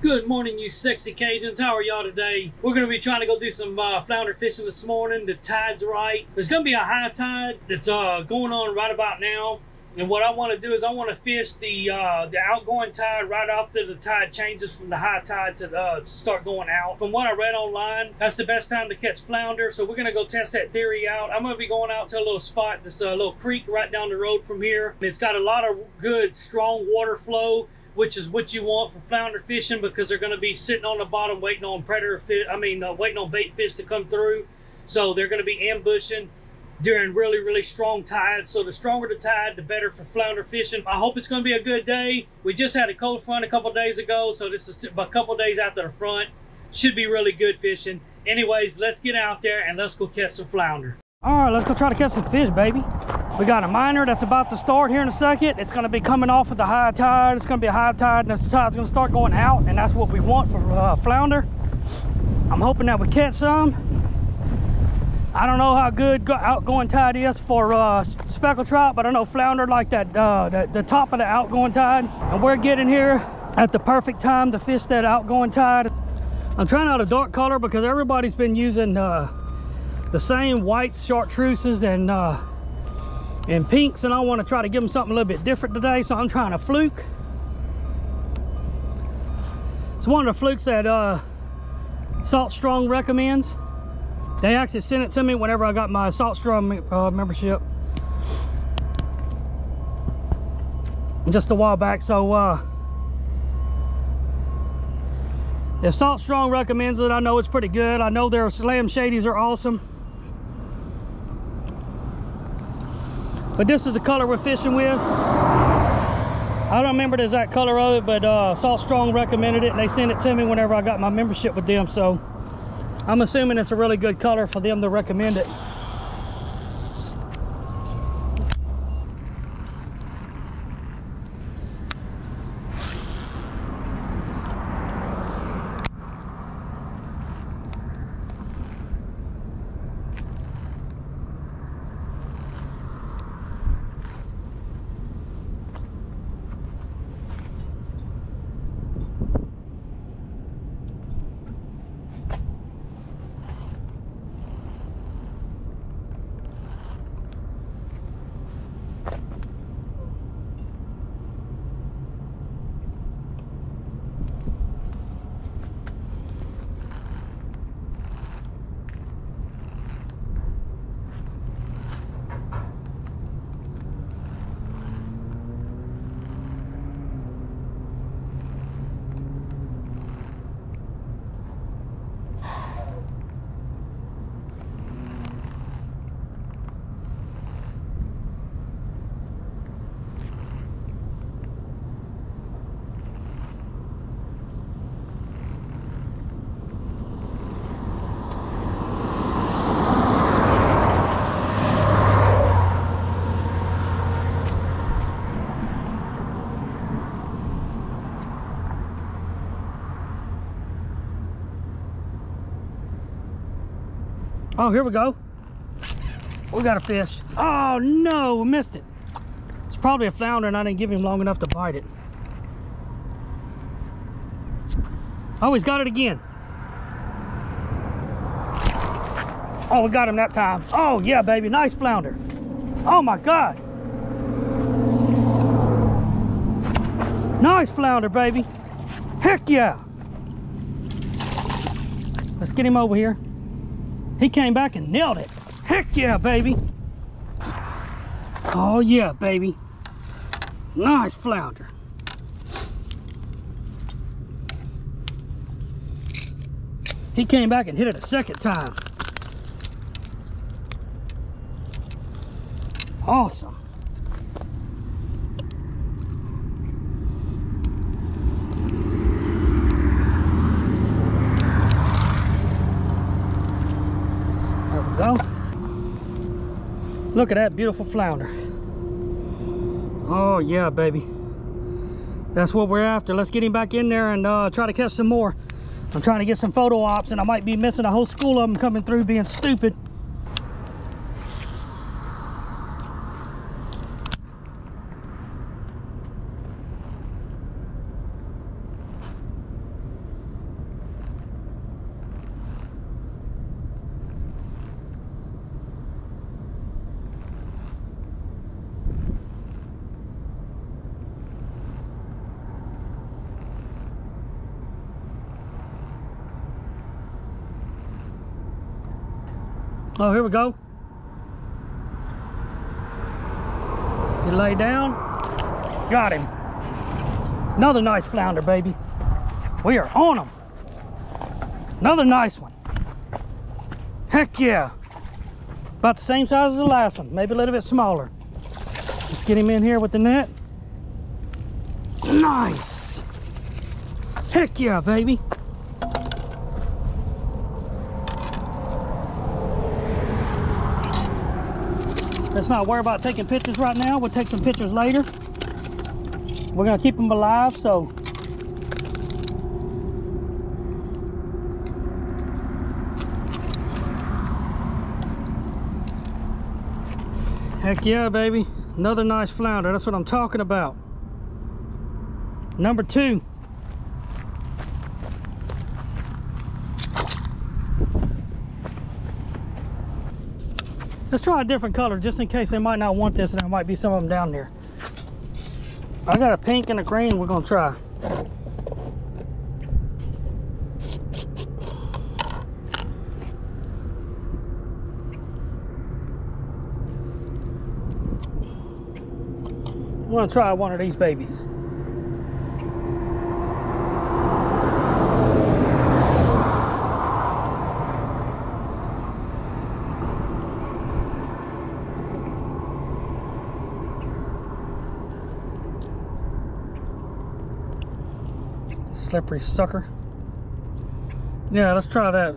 Good morning, you sexy Cajuns. How are y'all today? We're going to be trying to go do some uh, flounder fishing this morning. The tide's right. There's going to be a high tide that's uh, going on right about now. And what I want to do is I want to fish the uh, the outgoing tide right after the tide changes from the high tide to, uh, to start going out. From what I read online, that's the best time to catch flounder. So we're going to go test that theory out. I'm going to be going out to a little spot, this uh, little creek right down the road from here. It's got a lot of good, strong water flow which is what you want for flounder fishing because they're going to be sitting on the bottom waiting on predator fish. I mean, uh, waiting on bait fish to come through. So they're going to be ambushing during really, really strong tides. So the stronger the tide, the better for flounder fishing. I hope it's going to be a good day. We just had a cold front a couple days ago, so this is a couple days after the front. Should be really good fishing. Anyways, let's get out there and let's go catch some flounder. All right, let's go try to catch some fish, baby. We got a minor that's about to start here in a second. It's gonna be coming off of the high tide. It's gonna be a high tide and the tide's gonna start going out and that's what we want for uh, flounder. I'm hoping that we catch some. I don't know how good outgoing tide is for uh, speckled trout, but I know flounder like that, uh, the, the top of the outgoing tide. And we're getting here at the perfect time to fish that outgoing tide. I'm trying out a dark color because everybody's been using uh, the same whites, chartreuses, and uh, and pinks and I want to try to give them something a little bit different today so I'm trying a fluke. It's one of the flukes that uh, Salt Strong recommends. They actually sent it to me whenever I got my Salt Strong uh, membership. Just a while back so uh, if Salt Strong recommends it I know it's pretty good. I know their slam shadies are awesome But this is the color we're fishing with. I don't remember the exact color of it, but uh, Salt Strong recommended it and they sent it to me whenever I got my membership with them. So I'm assuming it's a really good color for them to recommend it. Oh, here we go. We got a fish. Oh no, we missed it. It's probably a flounder and I didn't give him long enough to bite it. Oh, he's got it again. Oh, we got him that time. Oh yeah, baby, nice flounder. Oh my God. Nice flounder, baby. Heck yeah. Let's get him over here. He came back and nailed it. Heck yeah, baby. Oh yeah, baby. Nice flounder. He came back and hit it a second time. Awesome. go. Look at that beautiful flounder. Oh yeah, baby. That's what we're after. Let's get him back in there and uh, try to catch some more. I'm trying to get some photo ops and I might be missing a whole school of them coming through being stupid. Oh, here we go. He lay down. Got him. Another nice flounder, baby. We are on them. Another nice one. Heck yeah. About the same size as the last one, maybe a little bit smaller. Let's get him in here with the net. Nice. Heck yeah, baby. Let's not worry about taking pictures right now. We'll take some pictures later. We're gonna keep them alive, so. Heck yeah, baby. Another nice flounder. That's what I'm talking about. Number two. Let's try a different color just in case they might not want this and there might be some of them down there. I got a pink and a green we're gonna try. I'm gonna try one of these babies. Slippery sucker. Yeah, let's try that.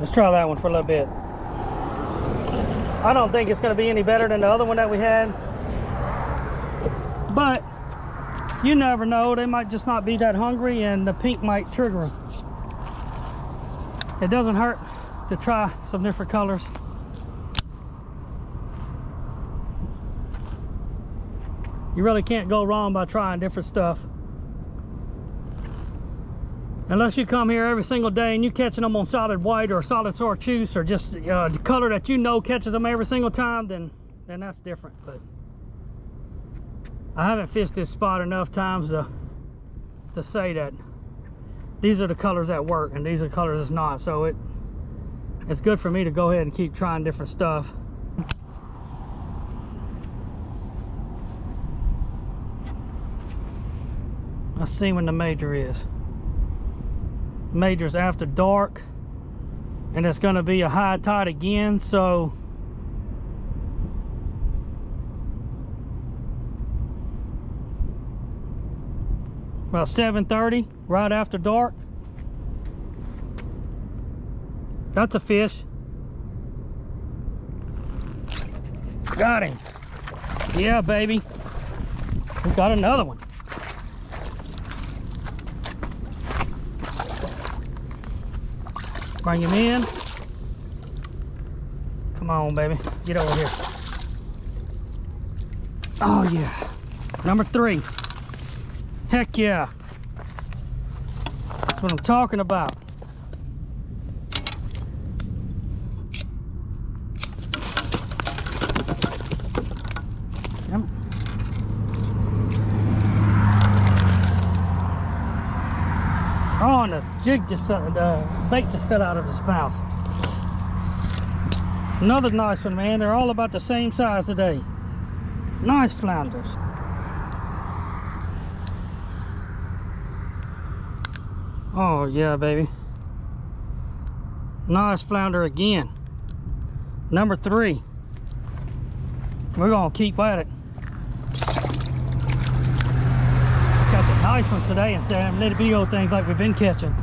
Let's try that one for a little bit. I don't think it's going to be any better than the other one that we had. But you never know. They might just not be that hungry and the pink might trigger them. It doesn't hurt to try some different colors. You really can't go wrong by trying different stuff. Unless you come here every single day and you're catching them on solid white or solid chartreuse or just uh, the color that you know catches them every single time, then then that's different. But I haven't fished this spot enough times to to say that these are the colors that work and these are colors that's not. So it it's good for me to go ahead and keep trying different stuff. See when the major is. Majors after dark and it's going to be a high tide again so about 7:30 right after dark. That's a fish. Got him. Yeah baby. We got another one Bring him in. Come on, baby. Get over here. Oh, yeah. Number three. Heck yeah. That's what I'm talking about. Oh, and the jig just fell, the bait just fell out of his mouth. Another nice one, man. They're all about the same size today. Nice flounders. Oh, yeah, baby. Nice flounder again. Number three. We're going to keep at it. Got the nice ones today instead of little old things like we've been catching.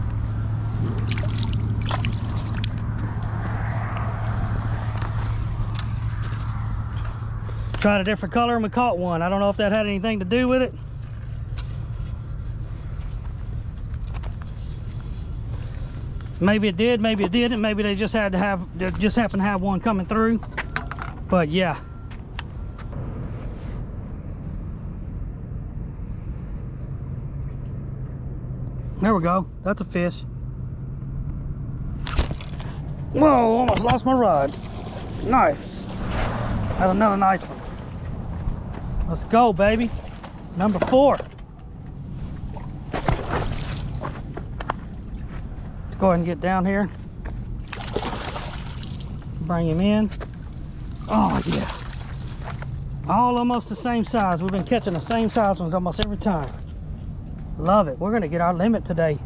Tried a different color and we caught one. I don't know if that had anything to do with it. Maybe it did, maybe it didn't. Maybe they just had to have, just happened to have one coming through. But yeah, There we go. That's a fish. Whoa, almost lost my rod. Nice. That's another nice one. Let's go, baby. Number four. Let's go ahead and get down here. Bring him in. Oh yeah. All almost the same size. We've been catching the same size ones almost every time. Love it. We're gonna get our limit today.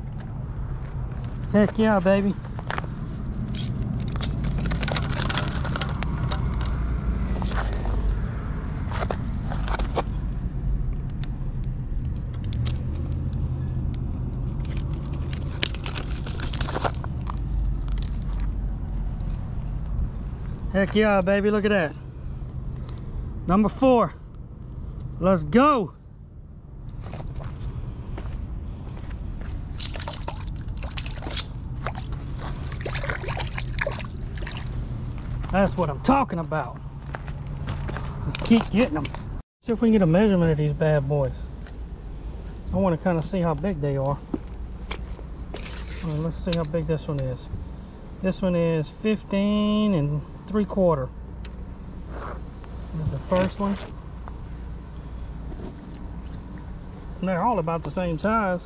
Heck yeah, baby. Heck yeah, baby, look at that. Number four. Let's go. That's what I'm talking about. Let's keep getting them. See if we can get a measurement of these bad boys. I want to kind of see how big they are. Right, let's see how big this one is. This one is 15 and three quarter. This is the first one. And they're all about the same size.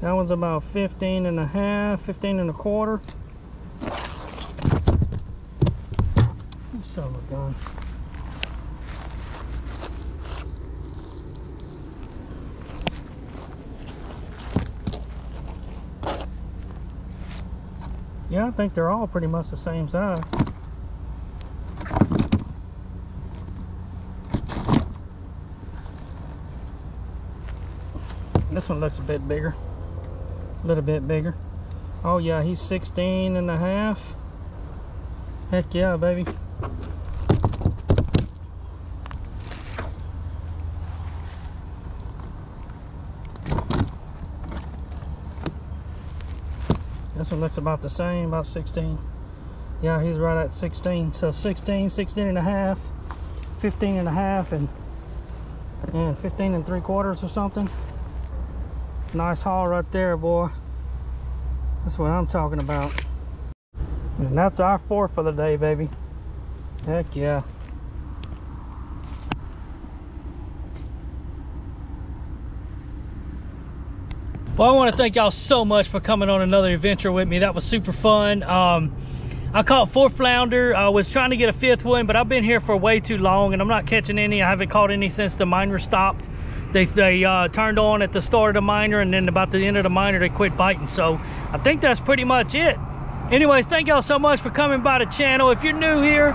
That one's about 15 and a half, 15 and a quarter. Son of a gun. Yeah, I think they're all pretty much the same size. This one looks a bit bigger. A little bit bigger. Oh yeah, he's 16 and a half. Heck yeah, baby. This one looks about the same, about 16. Yeah, he's right at 16. So 16, 16 and a half, 15 and a half, and, and 15 and three quarters or something. Nice haul right there, boy. That's what I'm talking about. And that's our four for the day, baby. Heck yeah. Well, I want to thank y'all so much for coming on another adventure with me. That was super fun. Um, I caught four flounder. I was trying to get a fifth one, but I've been here for way too long and I'm not catching any. I haven't caught any since the minor stopped. They, they uh, turned on at the start of the minor and then about the end of the minor, they quit biting. So I think that's pretty much it. Anyways, thank y'all so much for coming by the channel. If you're new here,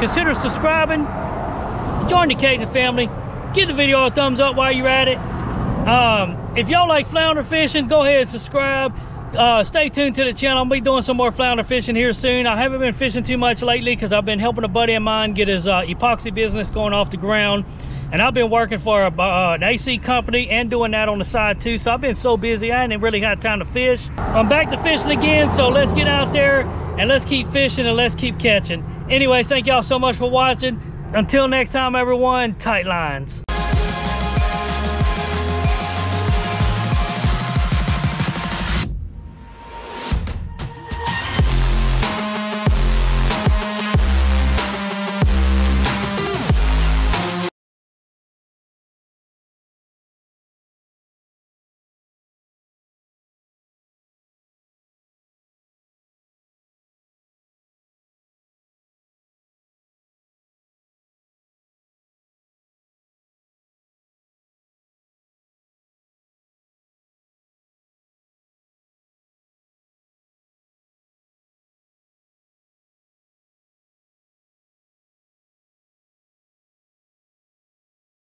consider subscribing. Join the Cajun family. Give the video a thumbs up while you're at it. Um, if y'all like flounder fishing, go ahead and subscribe. Uh, stay tuned to the channel. I'll be doing some more flounder fishing here soon. I haven't been fishing too much lately because I've been helping a buddy of mine get his uh, epoxy business going off the ground. And I've been working for a, uh, an AC company and doing that on the side too. So I've been so busy, I didn't really had time to fish. I'm back to fishing again, so let's get out there and let's keep fishing and let's keep catching. Anyways, thank y'all so much for watching. Until next time, everyone, tight lines.